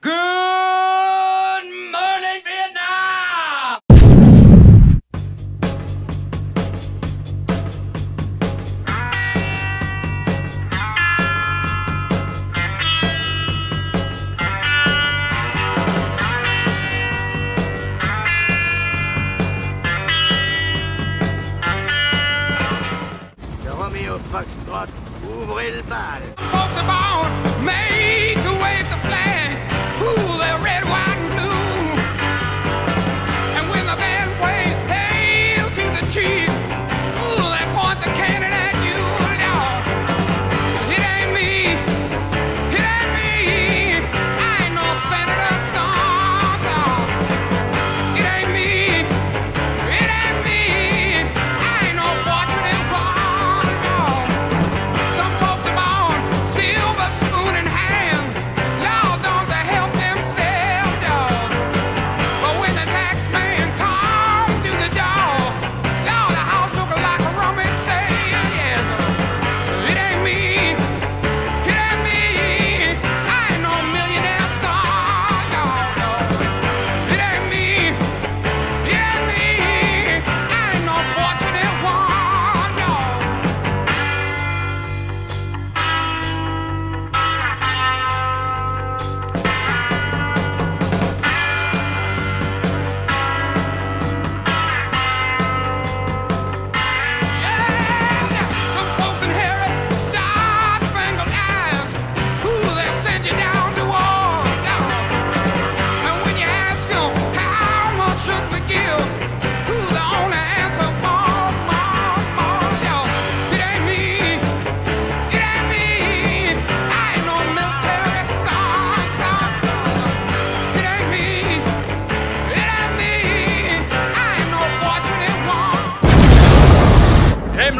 Good morning, Vietnam! Romeo Foxtrot, ouvrez le bal!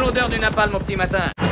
l'odeur du napalm au petit matin.